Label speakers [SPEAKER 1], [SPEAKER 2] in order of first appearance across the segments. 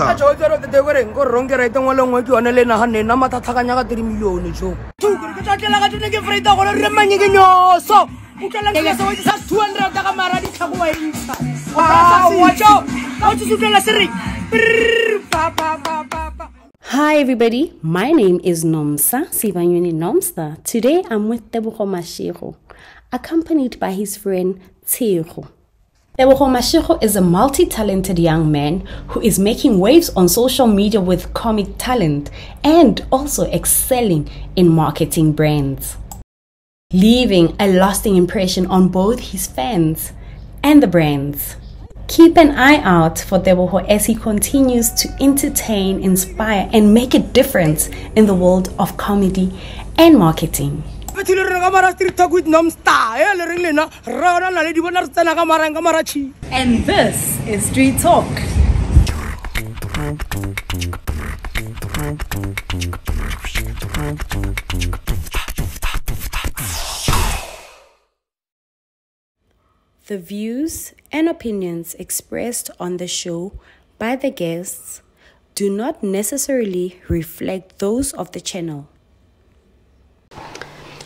[SPEAKER 1] a jo ke re ke te gore ko rong ke rete ngwe le ngwe ke yone le naga nena mathathakanya ka 3 milione jo. Tukore ke tlatlela ka tone ke freita gore re manye ke nyoso. O tlela se wa sa 200 ka mara di wa intsha. Wa ka o tsutlela sere pa pa pa pa pa.
[SPEAKER 2] Hi everybody, my name is Nomsa Sibanyoni Nomstar. Today I'm with Tebogo Mashego, accompanied by his friend Tiro. Tebogo Mashego is a multi-talented young man who is making waves on social media with comic talent and also excelling in marketing brands. Leaving a lasting impression on both his fans and the brands. Keep an eye out for Deboho as he continues to entertain, inspire, and make a difference in the world of comedy and marketing.
[SPEAKER 1] Fethile re ka mara street talk with nomstar e eh, le reng lena re ona na le di bona re tsena ka marang ka mara chi
[SPEAKER 2] And this is Street Talk. The views and opinions expressed on the show by the guests do not necessarily reflect those of the channel.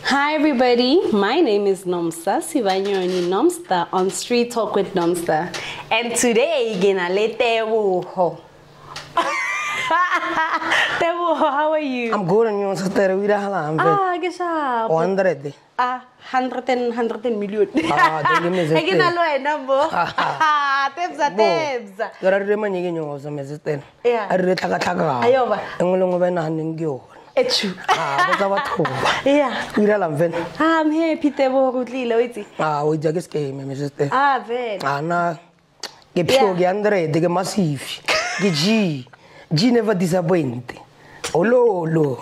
[SPEAKER 2] Hi, everybody. My name is Nomsa Sibanyoni Nomstar on Street Talk with Nomstar. And today, Ginale Tebuho. Tebuho, how are you?
[SPEAKER 1] i'm good and you want to tell me
[SPEAKER 2] Ah, Gesha.
[SPEAKER 1] 100
[SPEAKER 2] Ah, 100 and 100 and million.
[SPEAKER 1] Ah, don't give me that
[SPEAKER 2] Hey, Ginalo, eh, number. Tebza, tebza.
[SPEAKER 1] ke ra re re manye ke nyoso meseten
[SPEAKER 2] Yeah.
[SPEAKER 1] a re re tlhakatlhakang
[SPEAKER 2] Ayoba.
[SPEAKER 1] e nngwe le nngwe ba e ethu ya ngilala
[SPEAKER 2] mvela i'm happy tebo ukutlile
[SPEAKER 1] wetsi ah wetsi ake sigame mesiste
[SPEAKER 2] ah vele
[SPEAKER 1] ana ngephiwo ngiyandirede ke masifi ngi-g g never disappoint ololo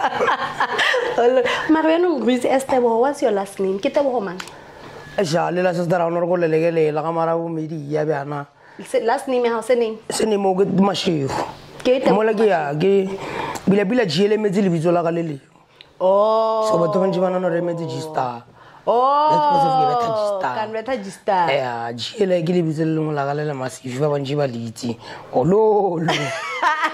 [SPEAKER 2] mara wena ungruise estebogo what's your last name ke tebogo mang
[SPEAKER 1] jale la sestera ono re ko lelekelela ka mara bomedi ya
[SPEAKER 2] bjana last name ya gago
[SPEAKER 1] sename sename o ke mashego mola ke ya ke bila-bila g elemetse lebitso la ka le leng
[SPEAKER 2] oh.
[SPEAKER 1] So batho bantši ba nano re emetse g star. That's because of ke betha G-Star.
[SPEAKER 2] kan betha gstar
[SPEAKER 1] ya g ele ke lebitso le lengwe la ka le le massive ba bantši ba le itse. Ololo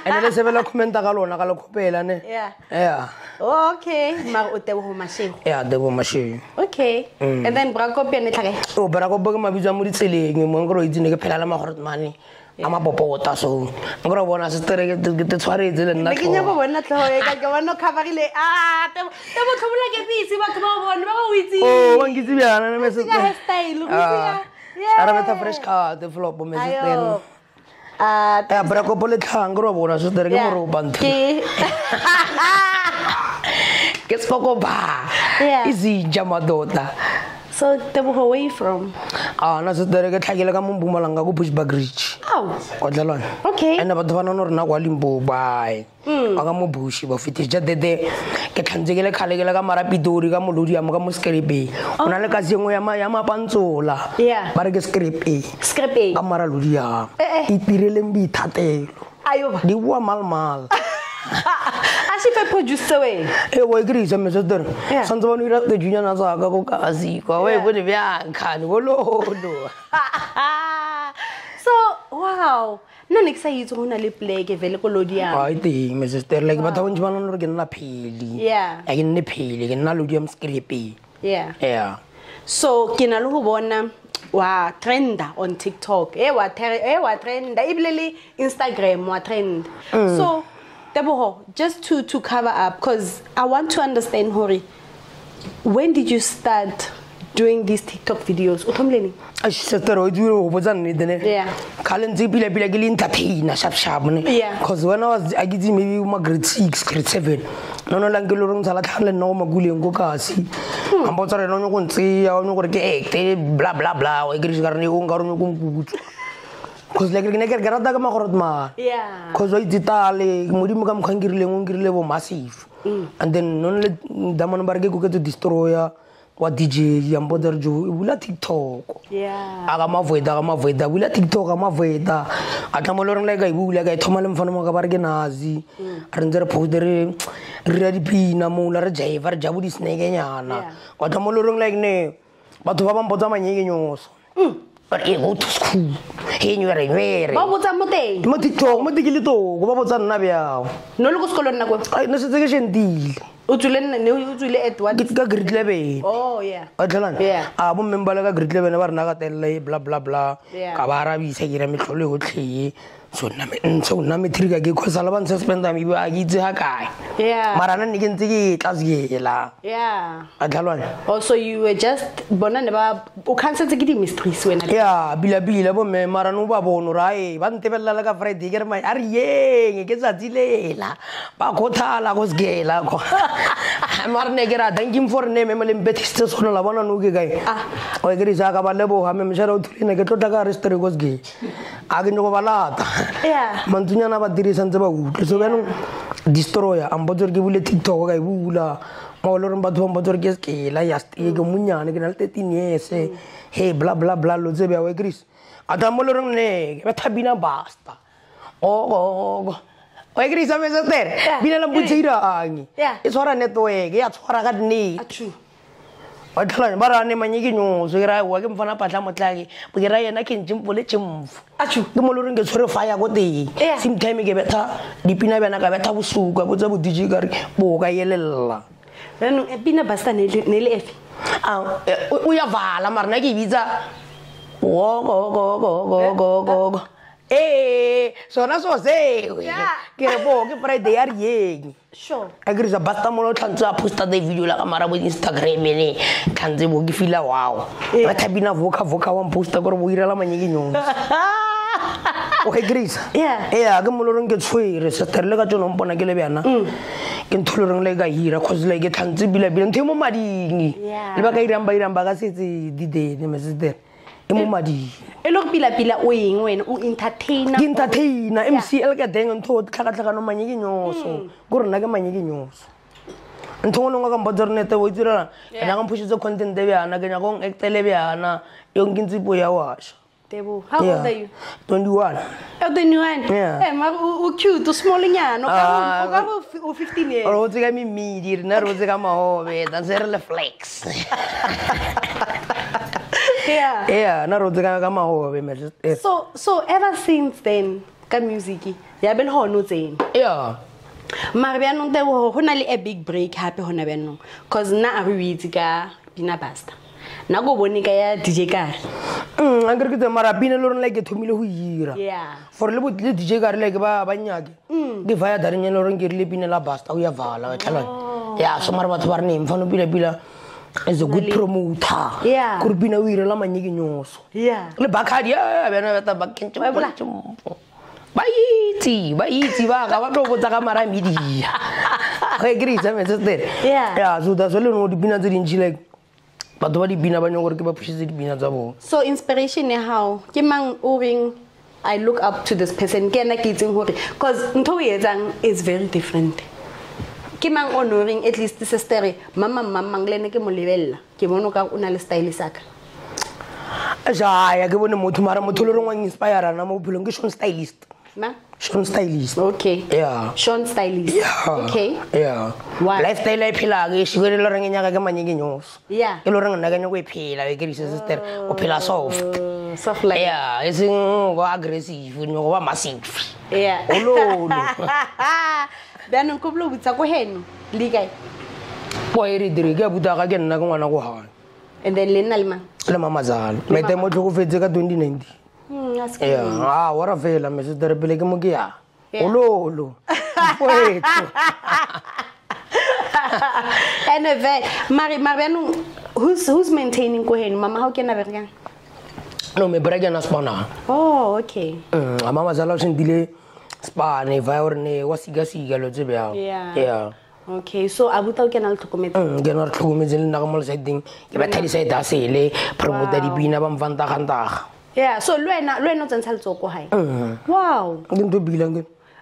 [SPEAKER 1] ande le sebela commenta ka lona ka le kgopela ne?
[SPEAKER 2] Yeah.
[SPEAKER 1] ya
[SPEAKER 2] okay. Mara o tebogo mashego.
[SPEAKER 1] Ya debo mashego.
[SPEAKER 2] Okay. And then bracopia ne tlhage.
[SPEAKER 1] O berakopo ke mabitso a mo ditseleng mo nkore o itsene ke phela le magorotmane. I'm gonna pop with that so I'm gonna wanna sister get get the tswari
[SPEAKER 2] dile nna ke nyaka bona tlo e ka ke bona khabagile ah te te bo tlhobola ke bisi batho ba bona ba ba uitsi oh
[SPEAKER 1] wa ngitsi bjana
[SPEAKER 2] ne metse ke hairstyle go
[SPEAKER 1] sia yeah. ara beta fresh ka the flop
[SPEAKER 2] mo metse teno ah
[SPEAKER 1] ya bra ko pole tlhang go bona sister ke gore o banthe
[SPEAKER 2] ke
[SPEAKER 1] spoko ba izinja madoda
[SPEAKER 2] So they away from.
[SPEAKER 1] Ah, na se tere ke tlhakile ka mo Mpumalanga go Bushbuck Ridge.
[SPEAKER 2] Aw.
[SPEAKER 1] Kwa Dlalwane.
[SPEAKER 2] Okay.
[SPEAKER 1] Ene batho ba nona rena kwa Limpopo bae. Hmm. Ba ka mo Bush ba fitse ja dede ke tlhantsegele ke le ka marapitori ka molodi ya mo ka mo skrepeng. O na le ka sengwe e ya ma ya mapantsola.
[SPEAKER 2] Yeah.
[SPEAKER 1] Ba re ke
[SPEAKER 2] skrepeng. Skrepeng.
[SPEAKER 1] Ka mara lodi ya.
[SPEAKER 2] Eh eh.
[SPEAKER 1] Itireleng boithatelo.
[SPEAKER 2] Ayo.
[SPEAKER 1] Di bua
[SPEAKER 2] mal. fait producer
[SPEAKER 1] wewe
[SPEAKER 2] eh
[SPEAKER 1] waikiriza mesedere sanza vanira tejunyana zaka kokazikwa wewe kune vyankhani volono
[SPEAKER 2] so wow nna ne ke sa itse go na le pleke vele ko lodi
[SPEAKER 1] yame teng mesister like batho bontsi ba nana gore ke nna
[SPEAKER 2] phele
[SPEAKER 1] a ke nne phele ke nna lodi ya
[SPEAKER 2] yeah. So ke na le go bona wa trenda on tiktok. E wa trenda ebile le instagram wa trend so tebogo just to to cover up because i want to understand hore when did you start doing these tiktok videos? O thomile neng
[SPEAKER 1] sestere o tsile go botsa nnete ne.
[SPEAKER 2] Yeah.
[SPEAKER 1] kgale ntse pila-pila ke le entertainer sharp sharp ne.
[SPEAKER 2] Yeah.
[SPEAKER 1] cause when i was a ke maybe ma grade six grade seven. Nono lang ke le goreng tsala tlhang le nna go makuleng ko kasi. Hmm. Ampa tsa rena o nyako ntseya o nyako gore ke acte bla bla bla wa ikeriše ka rene o nka re o nyako cause like ke ne ke re ke rata ka magorotmane
[SPEAKER 2] yeah.
[SPEAKER 1] Cause wa itse tale modimo ka mokgwa nkirileng o nkirile bo massive. And then none le damane ba re ke koketse destroyer wa dj yambotsa re jo e bula tiktok. A ka mavoeta ka mavoeta bula tiktok ka mavoeta a tlhamo le goreng la e ka e bula ka e thoma le mfane mo ka ba re ke nazi. Re ntse re poste re re ra dipina mola re jaiva re ja bo di-snake nyana.
[SPEAKER 2] Yeah.
[SPEAKER 1] wa tlhamo le goreng like ne batho ba bangpotsa manyekenyoso ore e go to school e nywerenywere
[SPEAKER 2] ba botsa mo teng
[SPEAKER 1] mo tiktok mo tikilitoko ba botsa nna bjao
[SPEAKER 2] no le ko sekolong nako?
[SPEAKER 1] Ne setse ke shentile.
[SPEAKER 2] O tswile ne o tswile at
[SPEAKER 1] ke ka grade eleven
[SPEAKER 2] oh yeah.
[SPEAKER 1] Wa tlhelana a bommeng ba le ka grade eleven ba re na ka telele bla bla bla. Ka ba arabisa ke metlholo yotlhe so nna me- ntsho nna matrika ke kgosala ba nsuspenda mebe a ke itse ga kae
[SPEAKER 2] yeah.
[SPEAKER 1] Mara nna ne ke ntse ke tlasekela
[SPEAKER 2] yeah.
[SPEAKER 1] A tlhalwane
[SPEAKER 2] oh so you were just bona ne ba o khansetse ke di-mysteries wena
[SPEAKER 1] ya bilabila bomme mara no ba bone ore ae ba ntebelela le ka friday ke re mae a re yeng ke tsatsi lela. Ba kgothala go sekela ko mara ne ke ra thanking for ne meme lempetiste sone la bona no ke kae?
[SPEAKER 2] Ah.
[SPEAKER 1] oe ke risaka ba leboga meme šara o thulene ke tlotla ka restere ko sekele a ke ba lata
[SPEAKER 2] Yeah.
[SPEAKER 1] mantsonyana ba dirisa ntse ba utlwe so bjanong destroyer ampotse gore ke bule tiktok ka e bula mo le goreng batho ba mpotse gore ke sekela yastee ke monyane ke na le thirteen years he bla bla bla lo tse bjawe chris a ta mo le goreng ne ke betha bina basta okoko oe chris amesestere
[SPEAKER 2] Yeah.
[SPEAKER 1] bina la mpotseirang
[SPEAKER 2] Yeah.
[SPEAKER 1] e tshwara network ya tshwara ka nnete
[SPEAKER 2] true
[SPEAKER 1] wa tlhalane ba rane manye ke nyoso ke ra wa ke mfana patla motlake ke ra yena ke ntšimpole tšemfo
[SPEAKER 2] Atjhu.
[SPEAKER 1] ke mo le goreng ke tshwere fire ko teng. Same time ke betha dipina bjana ka betha bosuka botsa bodj kare bo ka elelela
[SPEAKER 2] jaanong pina basta ne le le efe
[SPEAKER 1] eh, o ya vala mara na ke e bitsa okokokokokoko ee sona so
[SPEAKER 2] Yeah.
[SPEAKER 1] ke re bo ke friday ya rieng
[SPEAKER 2] sure.
[SPEAKER 1] A ke risa basta molo tlhantse a posta the video la ka mara bo instagram ene. Tlhantse bo ke fila wow.
[SPEAKER 2] Yeah.
[SPEAKER 1] ba thabina voka voka wa mposta kore bo irela manyekenyong okay grisa
[SPEAKER 2] Yeah.
[SPEAKER 1] ea ke moloreng ke tshwere sister le ka tsone mpona ke le bjana. Ke ntho loreng le ka hira cause like ke tlhantse bilabila ntho e mo mading. Le ba ka irang ba irang ba ka setse didene mesister le mo mading
[SPEAKER 2] e le gore pila-pila o eng wena o entertaina
[SPEAKER 1] ke entertaina mc e le ka deng ntho tlhakatlhakano manye ke nyoso hmm. ko re nna ke manye ke nyoso ntho ngwe nengwe ka mpotsa re nete boitselela ke nyaka mphushitse content e bjana ke nyaka ong actele e bjana e yong ke ntsepo ya washa
[SPEAKER 2] Debo. How yeah. old are you?
[SPEAKER 1] 21.
[SPEAKER 2] Oh, 21?
[SPEAKER 1] Yeah.
[SPEAKER 2] Hey, ma, u, u cute, u
[SPEAKER 1] smallinyana.
[SPEAKER 2] Uh, u ka u 15
[SPEAKER 1] ah, years. Ro tsika mimidi, rina ro tsika mahove, dansere le flex.
[SPEAKER 2] Yeah.
[SPEAKER 1] ea na re botse ka ka maobe
[SPEAKER 2] So so ever since then ka music ya be le gone o tsene
[SPEAKER 1] ea
[SPEAKER 2] mara bjanong tebo go na le a big break gape gona bjanong cause nna a re o itse ka pina basta nna ko bone ka ya dj kare
[SPEAKER 1] Mm, a kere ke tse mara pina le rona like ke thomile go ira.
[SPEAKER 2] Yeah.
[SPEAKER 1] For le dj kare like ba banyake ke vaya le gore ke rile pina la basta o ya vala tlhalane. Ya so mara batho ba re neng fano pila-pila is a good promoter. Kore pina o irela manyeke nyoso.
[SPEAKER 2] Yeah.
[SPEAKER 1] Le bakadi bjana bata
[SPEAKER 2] Wa bola?
[SPEAKER 1] bakentšempo ba itse ba itse baka ba tlo botsa ka mara media. Ge ke reitsa mesestere
[SPEAKER 2] Yeah.
[SPEAKER 1] ya so that's why le no dipina tse dintšhi like batho ba dipina ba nyako gore ke ba phušitse dipina tsa bone.
[SPEAKER 2] So inspiration ya gago ke mang o reng i look up to this person? Ke ena ke itseng gore cause ntho o e etsang is very different ke mang o no reng at least sestere mamang mamang le ene ke mo lebelela ke bone ka o na le style saka
[SPEAKER 1] jaya ke bone motho mara motho le reng wa inspirana mo bophelong ke shon stylist
[SPEAKER 2] ma
[SPEAKER 1] shon stylist
[SPEAKER 2] okay
[SPEAKER 1] Yeah.
[SPEAKER 2] sean stylist
[SPEAKER 1] Yeah.
[SPEAKER 2] okay
[SPEAKER 1] Yeah.
[SPEAKER 2] Why?
[SPEAKER 1] lifestyle e phelago e shiko le reng e nyaka ke manyeke nyoso
[SPEAKER 2] Yeah.
[SPEAKER 1] ke le reng nna ke nyako e phela e kerise sister o phela soft
[SPEAKER 2] Uh, soft like
[SPEAKER 1] ya e seng go aggressive nyako ba massive
[SPEAKER 2] yeah
[SPEAKER 1] Ololo.
[SPEAKER 2] bjanong ko bolo butsa ko heno le kae?
[SPEAKER 1] Po e re dire ke a butaka ke nna ke ngwana ko gane
[SPEAKER 2] and then le nna le mang?
[SPEAKER 1] Le mamazalo maitemo o tlhokofetse ka 2019
[SPEAKER 2] Hmm, that's
[SPEAKER 1] a wara fela mesetere pele ke mo ke ya? Ololo. Poetso
[SPEAKER 2] and ve bjanong who's who's maintaining ko heno? Mama ga o kena berekang?
[SPEAKER 1] No me brake yana spana
[SPEAKER 2] oh okay.
[SPEAKER 1] Mm, a mamazalo a sentile spane ne wa sikasika lo tse bjao
[SPEAKER 2] Yeah. okay so abuta o kena le tlhokometse
[SPEAKER 1] Mm, ke na re tlhokometse le nna ka mo lesideng ke betha disaete a sele promota dipina ba mfantagantaga
[SPEAKER 2] yeah so le wena o tsentsha letso ko gae wow.
[SPEAKER 1] Ke ntho e bilang ke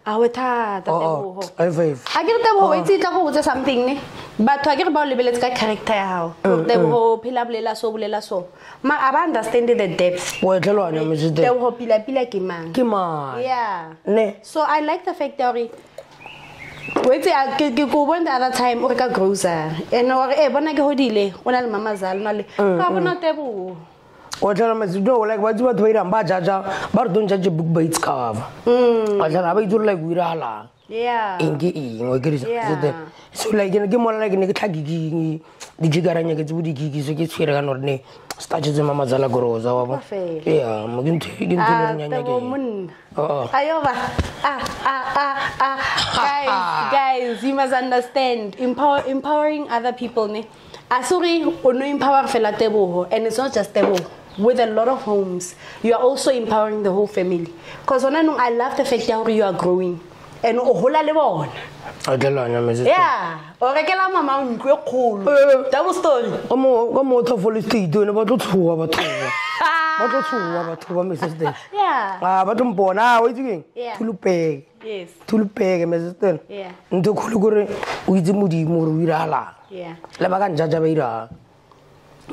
[SPEAKER 2] a we thata
[SPEAKER 1] oo
[SPEAKER 2] tebogo
[SPEAKER 1] i five
[SPEAKER 2] a ke re tebogo e tsetla go botse something ne? Batho a ke re ba o lebeletse ka character ya gago tebogo o bolela so bolela so. Ma a ba understand the depth?
[SPEAKER 1] Poetlhelwane mesete
[SPEAKER 2] tebogo pila-pila ke mang?
[SPEAKER 1] Ke mae
[SPEAKER 2] yeah.
[SPEAKER 1] Ne?
[SPEAKER 2] So i like the fact that wetse ke ke ko bone the other time o re ka grocer. And ore e eh, bona ke hodile o na le mamazalo na le ka bona tebogo
[SPEAKER 1] wa tlhela mase no like ba itse batho ba irang ba jaja ba re don't judge a book by its cover wa tlhela ba itse gore like o iragalang
[SPEAKER 2] yeah
[SPEAKER 1] eng ke eng wa kerisa
[SPEAKER 2] Yeah.
[SPEAKER 1] so like ke mola like ne ke tlhakekeng dijikaranya ke tse bo dikiki so ke tshwere ka nore ne starchetse mamazala gorosa wa bo
[SPEAKER 2] Wa fela.
[SPEAKER 1] yeah mo ke ntho ke ntho e
[SPEAKER 2] Ah,
[SPEAKER 1] leng
[SPEAKER 2] Tebo
[SPEAKER 1] nyanyakeng
[SPEAKER 2] monna. Ah, ah, ah, ah. Guys, guys, you must understand. Empower, empowering other people, ne? Asuri, ono empower fela Teboho, and it's not just Teboho. With a lot of homes, you are also empowering the whole family. Because I love the fact that you are growing. And o hola le bona.
[SPEAKER 1] a tlhelanya mese
[SPEAKER 2] Yeah. O rekela mama ntlo e kgolo.
[SPEAKER 1] Eh. eh.
[SPEAKER 2] Double story.
[SPEAKER 1] ka mo thofole state one ba tlo tshoa batho ba ba tlo tshoa batho ba mese state
[SPEAKER 2] Yeah.
[SPEAKER 1] a ba tlo mpona a o itse keng
[SPEAKER 2] Yeah.
[SPEAKER 1] thulupeke
[SPEAKER 2] Yes.
[SPEAKER 1] thulupeke mese state
[SPEAKER 2] Yeah.
[SPEAKER 1] ntho e kgolo kore o itse modimo gore o iragalang
[SPEAKER 2] Yeah.
[SPEAKER 1] le ba ka njaja ba irang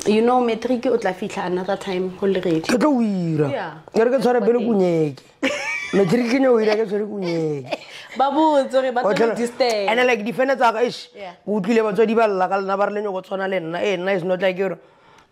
[SPEAKER 2] You know, metric o tla fihla another time go le ready.
[SPEAKER 1] ke tlo o ira. Ke re ke tshware pele kunyeke. Matric ne o ira ke tshware kunyeke.
[SPEAKER 2] Ba botse ba disturb.
[SPEAKER 1] Ande like difene tsaka
[SPEAKER 2] Yeah.
[SPEAKER 1] o utlwile batswadi ba lla ka lena ba re lenye go tshwana le nna. Ee nna is not like gore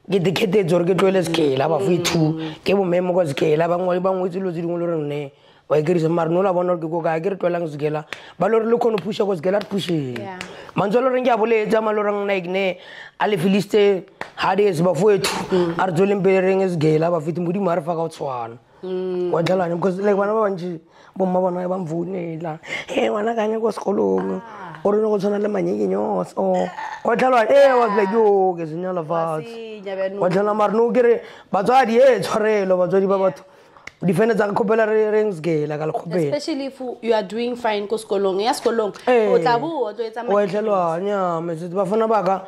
[SPEAKER 1] ke dikgetetse gore ke tloele sekela ba fo two. Ke bomemo kwa sekela bangwe bangwetse dilo tse dingwe le gore nne wa ikerisa mare no la bona gore ke ko kae ke re tloelang sekela ba le gore le kgone pusha ko sekela re
[SPEAKER 2] Yeah.
[SPEAKER 1] mantswe le goreng ke a boletsa ma le goreng like ne a le filiste hades ba fo etho a re tsweleng pele reng sekela ba fete modimo a re fa ka go tshwana wa tlhalanya because like bana ba bantši bomma bona ba mfounela e ngwana kanye ko sekolong o rene go tshwana le manyekenyoso wa tlhalanya e was like yo ke senyala fatshe. wa tlhala mare no kere batswadi e tshwarelo batswadi ba batho difene tsa ka kgopela re reng sekela ka le kgopela
[SPEAKER 2] especially if you are doing fine ko sekolong ya sekolong o tla bo o tlo etsa
[SPEAKER 1] wa etlhelwanya mesetse bafana baka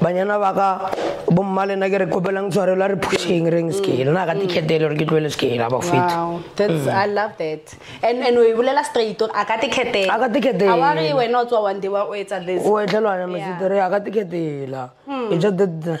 [SPEAKER 1] banyana baka bomma lena ke re kopelang tshwarelo a re pusheng reng sekele na ka mm. tikhetele gore ke tloele sekele ba
[SPEAKER 2] Wow, that's mm. I love that. And and we bolela straight a ka tikhetela.
[SPEAKER 1] A ka tikhetela.
[SPEAKER 2] A re wena o tswa one day wa o etsa this.
[SPEAKER 1] o etlhelwanya mesetse re a ka tikhetela. Hmm. E just that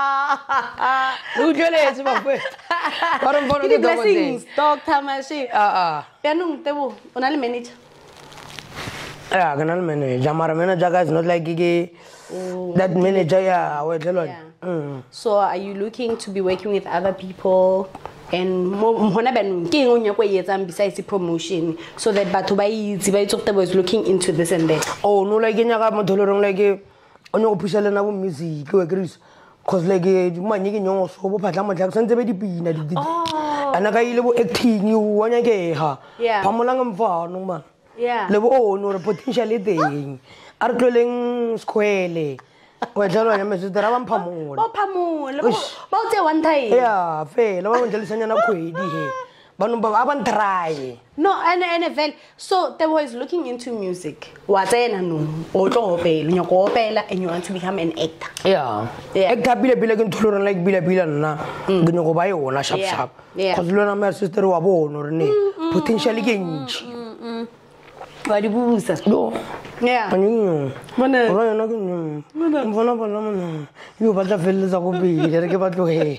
[SPEAKER 2] ho. Ayo ba.
[SPEAKER 1] le utlweletse bafeta ba re mpono
[SPEAKER 2] Ke
[SPEAKER 1] ke
[SPEAKER 2] di blessings
[SPEAKER 1] dokotela
[SPEAKER 2] doctor ma shi.
[SPEAKER 1] aa
[SPEAKER 2] Ya nong tebo o na le manager.
[SPEAKER 1] ya ke na le manager mara manager ka is not like ke that manager ya o etlhelwa
[SPEAKER 2] Yeah. So are you looking to be working with other people? and mo hona banong ke eng o nyako e etsang besides promotion. So that batho ba itse ba itse gore tabo is looking into this and that.
[SPEAKER 1] Oh no like ke nyaka motho le reng like o nyako phusha lena bo music wa kris cause like eh, mo manyeke nyongoso bo phatlha motlhaka tshwanetse be dipina oh. ana ka ile bo acting wa nyakega phamolanga mfano man le bo one ore potential e teng. A re tloleng sekwele otlhalanya mesetera ba mphamole
[SPEAKER 2] ba o tseye one time.
[SPEAKER 1] Ya fela ba bontlalosanyana kgwedi he. Banong ba ba
[SPEAKER 2] no and and vel so the boy is looking into music. Wa tsena no o tlo opela o nyako opela and you want to become an actor. Yeah.
[SPEAKER 1] acta pilepile ke ntho goreng like pilepile nna. Mm. Ke nyako ba yona sharp
[SPEAKER 2] Yeah.
[SPEAKER 1] sharp. Cause le wena my sister wa bona gore ne mm, mm, potential ke ntšhi
[SPEAKER 2] wa di busa
[SPEAKER 1] yo
[SPEAKER 2] yeah Bona-
[SPEAKER 1] ora yona ke nyong mfana bona mona yo. Ba tla feleletsa ko pele re ke ba tlogela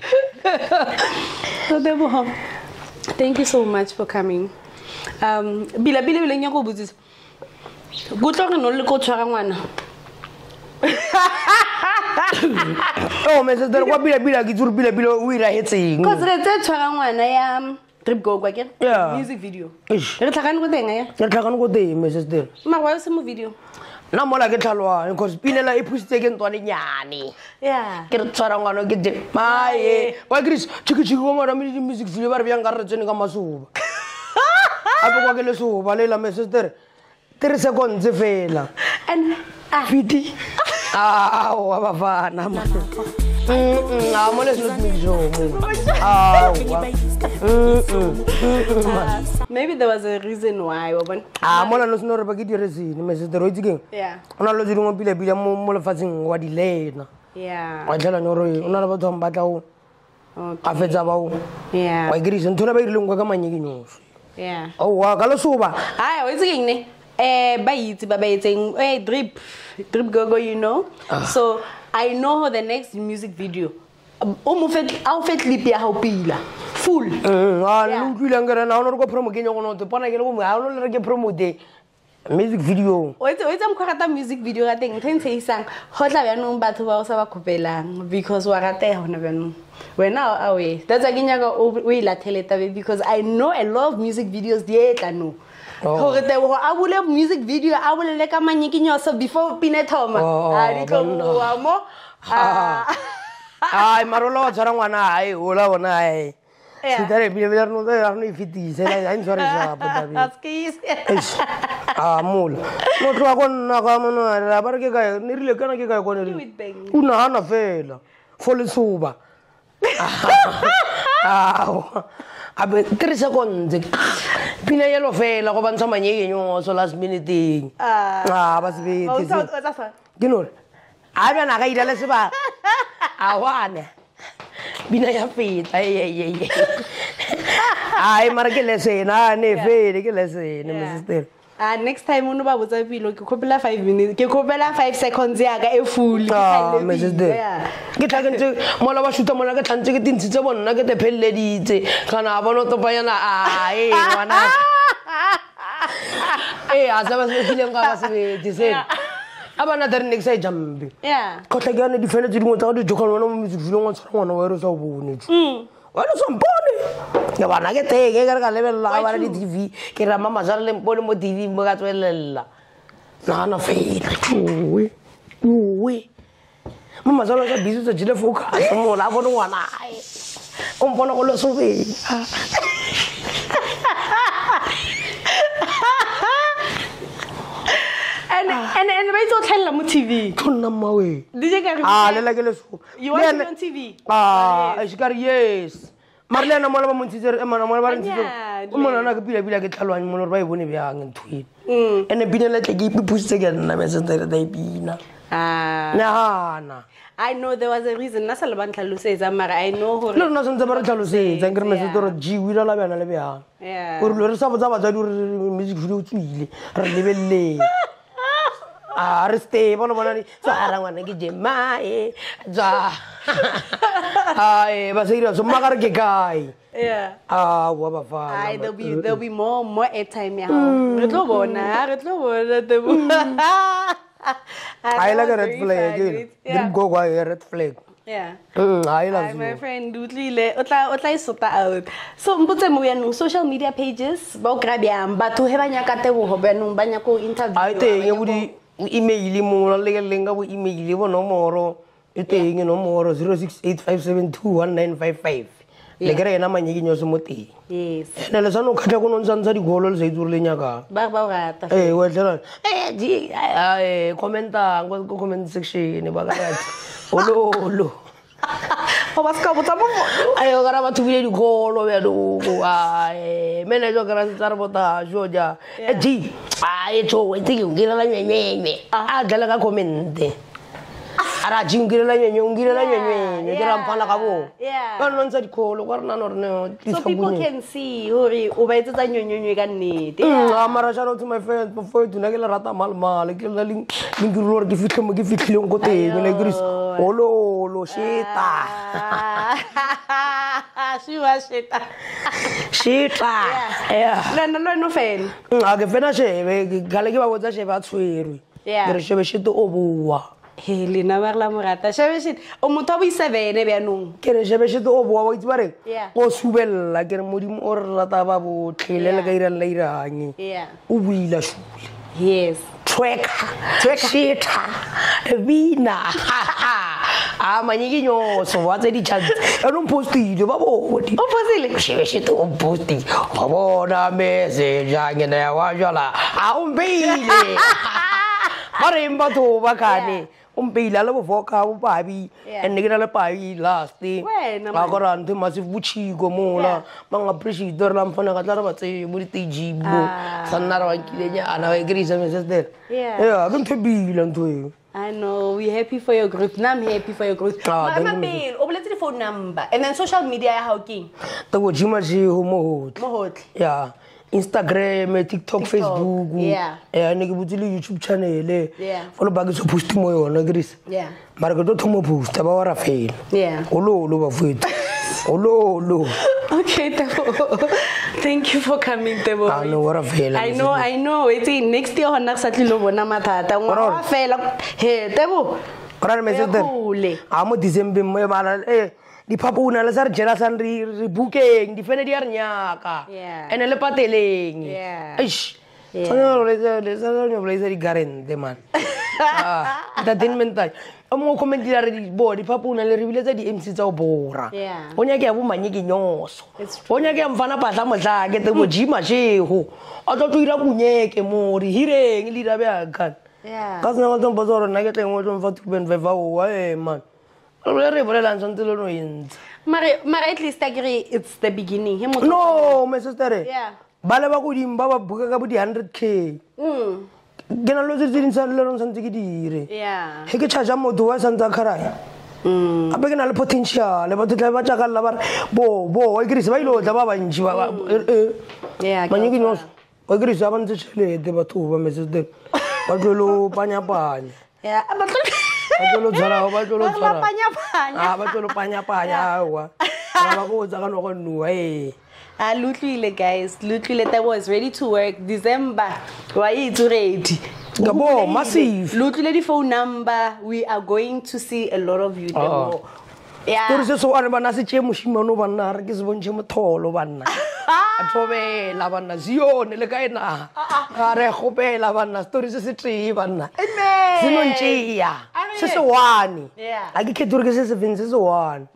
[SPEAKER 2] so Teboho, thank you so much for coming. Um bila bila bila nyako butsisa go tlo re no le ko tshwara ngwana.
[SPEAKER 1] Oh my sister kwa pilepile ke tsore pilepile o iragetseng
[SPEAKER 2] cause re tse tshwara ngwana ya trip go kwa ke music video. Re tlhakane ko teng ya
[SPEAKER 1] re tlhakane ko teng my sister
[SPEAKER 2] mara wa se mo video
[SPEAKER 1] nna mola ke tlhalwane cause pinela e phusitse ke ntwane nyane.
[SPEAKER 2] Yeah
[SPEAKER 1] ke re tshwara ngwana ke te mae wa chris chikitshiki ko madame le di-music video ba re bjang ka re tsene ka masoba. Gape kwa ke lesoba lela my sister three seconds fela.
[SPEAKER 2] Ah.
[SPEAKER 1] Fiti. Aowa bafana amone ah, not me jomo ah,
[SPEAKER 2] maybe there was a reason why
[SPEAKER 1] amona ah, no seno reba ke di reason mesetero itse keng o na le tse dingwe pila-pila mo lefatsheng wa di
[SPEAKER 2] lena.
[SPEAKER 1] Wa tlhelane gore o na le batho bangwe ba
[SPEAKER 2] tlao
[SPEAKER 1] a fetsa bao wa e kerisa ntho na ba e irileng kwa ka manyekenyoso
[SPEAKER 2] oa
[SPEAKER 1] oh, ka lesoba.
[SPEAKER 2] Aa o itse keng ne? Um ba itse ba ba etseng eh, drip. Drip gogo you know? So i know the next music video. Um, o mo fet a o fe clip ya hao pila. Full.
[SPEAKER 1] Mm, a le utlwileng ke rena o ne re ko promo kenya gonote pona ke le bomo ga o le re ke promote music video.
[SPEAKER 2] O itse mokgwa rata music video ka teng ntho e ntshegisang go tla bjanong batho ba o sa ba kgopelang because wa ratega gona bjanong. Wena awe that's why ke nyaka o e lathele tabe because i know a lot of music videos di e tla no. Gore tebogo a bule music video a bolele ka manyekenyoso before pine thoma.
[SPEAKER 1] Oh,
[SPEAKER 2] a di tlo
[SPEAKER 1] banna.
[SPEAKER 2] boa mo.
[SPEAKER 1] Ah. ai marola wa tshwara ngwana ae ola bona ae reno e fetise ga ntshware shapo tabe Eish, a mola. No tloa ko nna ka monara ba re ke kae? Ne rile kana ke kae kone
[SPEAKER 2] Witbang.
[SPEAKER 1] o nagana fela. Fo lesoba. Ao abe three seconds pina yelo fela go bantsha manyekenyoso last minuteng a ba sebete ke nore a bjana ga ira le sebaka a wane. Bina ya feta ai mara ke lesena a ne fele ke lesene mesestere
[SPEAKER 2] Ah, next time o no ba botsa pilo ke kgopela five minutes ke kgopela five seconds yaka e full ke tlhaile pila,
[SPEAKER 1] mesestere
[SPEAKER 2] yeah.
[SPEAKER 1] ke tlhakentse mola ba shuta mola ke tlhantse ke tintshitse bonna ke te phelleditse kana bona topanyana ae ngwana. Eh, ee a se ba sebekileng ka ba sebete seno a bana tare ne ke sa e jampe.
[SPEAKER 2] Yeah.
[SPEAKER 1] kgotlha ke yane difele tse dingwe tsa ga dijokgane wena mo mesefileng wa tshwara ngwana wa ere o sa o bone. Mm. Wena sa mpone ke bana ke teke kare ka lebelela ga bana di-tv ke rama maswale le mpone mo tv mo ka tswelelela nagana fela oe oe mo maswale ka busy tsa jile focus mola a bone ngwanae o mpone go lesobeng
[SPEAKER 2] and ba itse o tlhelela mo tv tonna mmawe.
[SPEAKER 1] A ah, lela ke leso
[SPEAKER 2] le on tv
[SPEAKER 1] a ah, oh, ešikare yes. Mare le ena mola ba montshitse mola ba rentshitse
[SPEAKER 2] Anyane.
[SPEAKER 1] o monana ke pila-pila ke tlhaloganye mone gore ba e bone bjang nthwene and-e pina letle ke ipiphusitse ke nna mesestere ta epina
[SPEAKER 2] ah.
[SPEAKER 1] Nagana
[SPEAKER 2] i know there was a reason. Nna sa le ba ntlhalosetsa mara i know
[SPEAKER 1] le
[SPEAKER 2] gore
[SPEAKER 1] rona santse ba re tlhalosetsang ke re mesetse gore jiwile la bjana le bjang gore lo re sa botsa batswadi gore music video o tswile re lebeleleng Arste bono bono ni suara wana ki jemai. Za. Ai basira semua kan magar ke gai.
[SPEAKER 2] Yeah
[SPEAKER 1] ah
[SPEAKER 2] wa
[SPEAKER 1] ba fa?
[SPEAKER 2] Hai there'll be there be more more airtime ya. Retlo bona retlo bona
[SPEAKER 1] te hai laga red flag
[SPEAKER 2] dim
[SPEAKER 1] go go red flag.
[SPEAKER 2] Yeah.
[SPEAKER 1] Mm, I love
[SPEAKER 2] Hi, my friend Dudlile. Otla otla isota out. So mbutse mo yanu social media pages ba grab ya mbatu he banyaka te bo banyak nyako interview.
[SPEAKER 1] Ai te budi email mongwe le lekeleleng ka bo email bo nomoro e teng e nomoro 0685721955 le kere ena manyekenyo se mo teng. Ande le sane o kgatlha ko nong santsha dikolo le sa itse gore le nyakang ee wetlhelane commenta ko comment section bakayati ololo
[SPEAKER 2] goba seka botsa
[SPEAKER 1] moae kana batho bile dikolo bjanoko e manager kana setsa re botaso ja nyenyenye a dlale ka commente ara ji onkilela nyenye onkilela nyenyenye ke ramphana ka
[SPEAKER 2] boo
[SPEAKER 1] ka nna dikgolo
[SPEAKER 2] mm, kwa renano
[SPEAKER 1] reneamara ah, shano to my friend before duna ke le rata malemale ke lela lenkirile gore ke fitlhileng ko teng ne ololo
[SPEAKER 2] was shit.
[SPEAKER 1] sheta yeah
[SPEAKER 2] Lena lo no fela.
[SPEAKER 1] a ke fena shebe kale ke ba botsa shebe a tshwerwe
[SPEAKER 2] Yeah.
[SPEAKER 1] ke re shebe shete o boa
[SPEAKER 2] He lena ba re la morata. Shebe shit. O motho a bo isebene bjanong.
[SPEAKER 1] ke re shebe shete o boa wa itse ba reng
[SPEAKER 2] Yeah.
[SPEAKER 1] o subella ke re modimo o re rata ba botlhe le le ka irang la irang
[SPEAKER 2] Yeah.
[SPEAKER 1] o buila shule
[SPEAKER 2] Yes
[SPEAKER 1] tweka. Shitha. Bina a manyikinyoso ba tse dichance ane mpostile ba bone. Oshebeshete o mpostile ba bona message angena ya wa jala a ompile ba reng batho ba kane
[SPEAKER 2] yeah.
[SPEAKER 1] umbila labo voka ubabi enikela labayi last akoranthu masivuchiko mola ba nga presidor bangapreciate
[SPEAKER 2] ri
[SPEAKER 1] lamfana katlari vatseyi vo litijibo sannara vankilenyana vaekerisa
[SPEAKER 2] mesestela
[SPEAKER 1] ya ke ntho bila ntho eo
[SPEAKER 2] I know. we happy for your growth. Now I'm happy for your growth.
[SPEAKER 1] Ah,
[SPEAKER 2] Ma, Bill, o boletse phone number and then social media ya king? keng?
[SPEAKER 1] Tabo jima ji ho
[SPEAKER 2] mo hotla.
[SPEAKER 1] Yeah. Instagram tiktok facebook
[SPEAKER 2] yeah.
[SPEAKER 1] Eh, ne ke youtube channel
[SPEAKER 2] Yeah.
[SPEAKER 1] folo ba ke so post mo yona kris
[SPEAKER 2] Yeah.
[SPEAKER 1] mara ke tlo thomo posta ba wara fela
[SPEAKER 2] Yeah.
[SPEAKER 1] ololo bafetu ololo
[SPEAKER 2] Okay, Tebo. Thank you for coming, Tebo.
[SPEAKER 1] Ah, no, what a fela,
[SPEAKER 2] I know, I know. It's in next year hona sa tlilo bona mathata. Ngwa wa fela. He, Tebo.
[SPEAKER 1] ora re
[SPEAKER 2] Re gole.
[SPEAKER 1] a mo december mo bana eh diphapouna le sa re jela sang re bukeng difene di a re nyaka ande le pateleng tshwanelebolesa dikarente mane entertainment o mongwe commentile a re bo diphapouna le re biletsa di-mc tsa go bora go nyake ya bomanyeke nyoso go nyake ya mfana patla motlake te mojima shego a ira kunyeke mo hireng le
[SPEAKER 2] irabeakane
[SPEAKER 1] ka sena gore nna ke tlengwe tlo mfa two point five a le re bolelang tshwanetse le no e ntsha
[SPEAKER 2] mare at least agree it's the beginning.
[SPEAKER 1] No my sistere
[SPEAKER 2] Yeah.
[SPEAKER 1] ba le ba godimo ba ba buka ka bo di-hundred k
[SPEAKER 2] Mm.
[SPEAKER 1] ke na lo tse tse dintsa le rong tshwanetse ke dire
[SPEAKER 2] Yeah.
[SPEAKER 1] ge ke charge motho wa santse a kgaraya
[SPEAKER 2] Mm.
[SPEAKER 1] gape ke na le potential batho tla ba tšakalela ba re bo bo wa kirisi ba ile o tla ba bantši ba- ba- eh, eh.
[SPEAKER 2] Yeah.
[SPEAKER 1] manye ke nyoso wa kirisi a ba ntse tšhelete batho ba mesestere ba tlolo panyapanya ba tlo lo tshwarago
[SPEAKER 2] ba tlo
[SPEAKER 1] lo tshwaraga ba tlo lo panyapanya awa ah, ba go botsa ka nogo nnoa ee a
[SPEAKER 2] ah, lo utlwile guys. Lo utlwile tabo is ready to work. December wa e itse ready.
[SPEAKER 1] Kabo massive.
[SPEAKER 2] lo utlwile di-phone number. We are going to see a lot of you tabo
[SPEAKER 1] kore ah. se seane bana se tšee mošimano banna a re ke se bontšhe motholo banna a thobela banna sione le ka e naga ga re kgopela banna story se se tee banna.
[SPEAKER 2] Amen.
[SPEAKER 1] se nontšea se se one. A ke kgethe gore ke se sefeng se se one.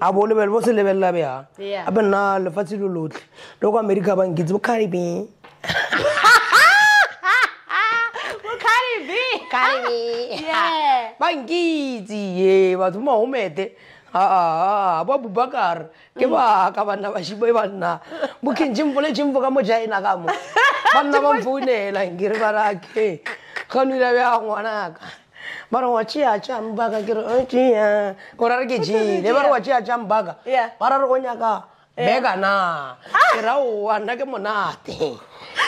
[SPEAKER 1] A bo lebele bo se lebelela bjang gape nna lefatshe lo lotlhe. Le ko america bankitse bo caribbean.
[SPEAKER 2] Yeah.
[SPEAKER 1] bankitse ye batho mahomete aa ba bubakar ke baka banna bašibo banna. Bo kentšhimfo le tšhimfo ka mo china ka mo. Banna ba mfounela nkere ba rake. Ganile bja ngwanaka. Ba re wa tšea tšambaka ke re "Oh, tšea o ra re ke jele. Ba re wa tšea tšambaka
[SPEAKER 2] Yeah.
[SPEAKER 1] ba ra re go nyaka beka na. Ke ra oa nna ke monate.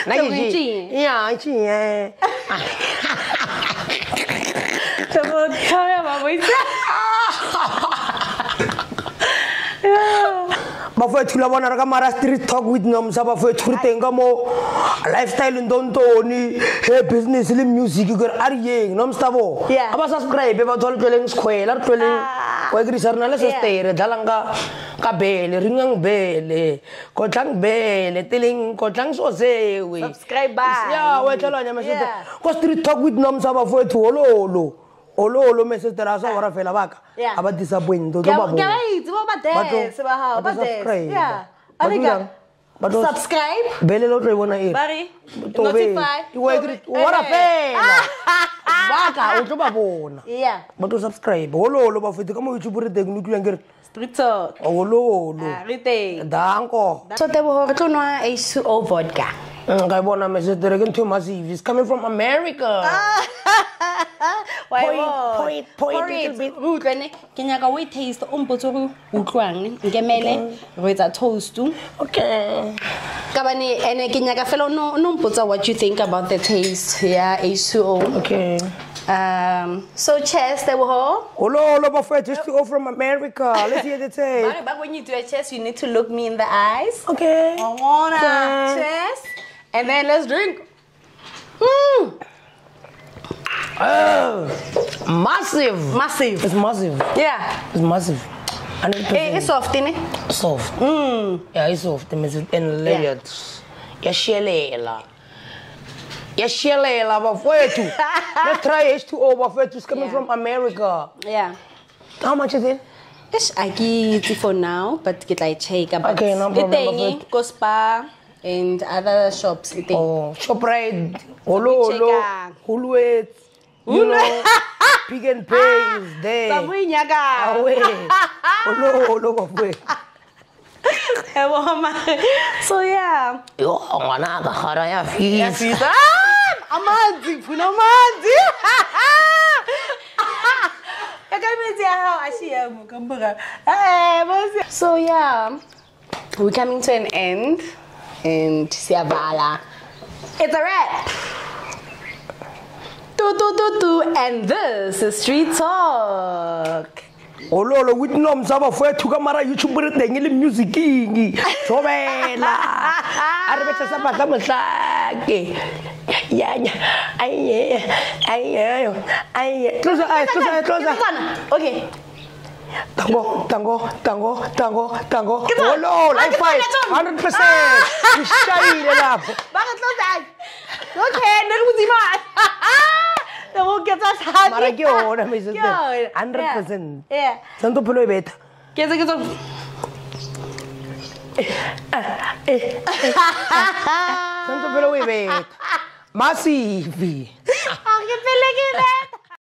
[SPEAKER 1] Nna
[SPEAKER 2] So
[SPEAKER 1] ke
[SPEAKER 2] we
[SPEAKER 1] tšee
[SPEAKER 2] tšee?
[SPEAKER 1] ya tšee bafethu la bona re ka mara street talk with nomsa bafethu re teng ka mo. Lifestyle ntontoni? He business le music kore a re yeng nomstabo
[SPEAKER 2] Yeah.
[SPEAKER 1] a ba subscribe batho ba le tlweleng sekhwela re tlweleng
[SPEAKER 2] Ah.
[SPEAKER 1] wa kirisa re na le sestere dlalang ka ka bele ringang bele kotlang bele teleng kotlang sosewe
[SPEAKER 2] Subscribe
[SPEAKER 1] ya wa tlhalanya mesete
[SPEAKER 2] Yeah.
[SPEAKER 1] ko street talk with nomsa bafethu olo olome se tera sa wara fela baka aba disappoint do do
[SPEAKER 2] babo ke itse ba
[SPEAKER 1] bade
[SPEAKER 2] se ba ha
[SPEAKER 1] ba de
[SPEAKER 2] yeah
[SPEAKER 1] alika
[SPEAKER 2] subscribe.
[SPEAKER 1] Bele lo tlo bona
[SPEAKER 2] e
[SPEAKER 1] bari
[SPEAKER 2] notify.
[SPEAKER 1] Iwe wara fela baka o tlo ba bona
[SPEAKER 2] yeah
[SPEAKER 1] ba tlo subscribe olo olo ba fete ka mo youtube re teng lo tlang ke re
[SPEAKER 2] Street Talk.
[SPEAKER 1] Ololo.
[SPEAKER 2] Ah, re teng.
[SPEAKER 1] Danko.
[SPEAKER 2] So Teboho re tlo nwa H2O vodka.
[SPEAKER 1] Nka bona message re ke ntho massive. It's coming from America.
[SPEAKER 2] Wa e
[SPEAKER 1] Point,
[SPEAKER 2] bona.
[SPEAKER 1] point, point,
[SPEAKER 2] Pour it.
[SPEAKER 1] little bit.
[SPEAKER 2] Re utlwane, ke nyaka o e taste o mpotse gore o utlwang nkemele re etsa toast
[SPEAKER 1] okay
[SPEAKER 2] ka bane ene ke nyaka fela o no o mpotsa what you think about the taste ya H2O
[SPEAKER 1] okay
[SPEAKER 2] um so cheers Teboho
[SPEAKER 1] ololo ba fete to go from america let's hear the tape
[SPEAKER 2] But when you do a cheers, you need to look me in the eyes.
[SPEAKER 1] okay
[SPEAKER 2] I wanna
[SPEAKER 1] Yeah.
[SPEAKER 2] cheers, and then let's drink. Mm,
[SPEAKER 1] oh massive
[SPEAKER 2] massive.
[SPEAKER 1] it's massive
[SPEAKER 2] Yeah.
[SPEAKER 1] it's massive and
[SPEAKER 2] Eh, it's soft, innit?
[SPEAKER 1] soft
[SPEAKER 2] Mm.
[SPEAKER 1] yeah it's soft and layered yashelela yashelela bafowethu let's try h2o bafowethu it's coming
[SPEAKER 2] Yeah.
[SPEAKER 1] from america
[SPEAKER 2] Yeah.
[SPEAKER 1] how much is it
[SPEAKER 2] Ish, I get it for now, but get like check about
[SPEAKER 1] Okay, no problem,
[SPEAKER 2] Itengi, Go Spar, and other shops. Itengi.
[SPEAKER 1] oh shoprite ololo
[SPEAKER 2] Checkang.
[SPEAKER 1] Woolworths, you know pick and pay ah, is there
[SPEAKER 2] Sabuyi nyaka.
[SPEAKER 1] awe ololo bafowethu
[SPEAKER 2] Ebo, mare. So yeah.
[SPEAKER 1] yo ngwanaka gara ya fisa
[SPEAKER 2] Sisa. Amanzi, funa amanzi. Yakamitsi ya hao ashiya mukambura. Eh, bosi. So yeah, we're coming to an end. and siyavala. It's a wrap. And this is Street Talk.
[SPEAKER 1] ololo with nomsa bafowetho ka mara youtube re teng le musicing thobela a re betla sa batla mohlake yanya aye aye aye tlosa aye tlosa tlosa
[SPEAKER 2] Okay.
[SPEAKER 1] tango tango tango tango tango. Ololo
[SPEAKER 2] Ah,
[SPEAKER 1] high five.
[SPEAKER 2] tsona,
[SPEAKER 1] 100% ishayile lapho
[SPEAKER 2] Bakit close Okay, nervosima. Então, que essa sabe.
[SPEAKER 1] Mara que hora, mas
[SPEAKER 2] isso é
[SPEAKER 1] 100%.
[SPEAKER 2] É.
[SPEAKER 1] Santo pelo beta.
[SPEAKER 2] Que essa que só.
[SPEAKER 1] Santo pelo beta. Massive.
[SPEAKER 2] Ah, que peleguinete.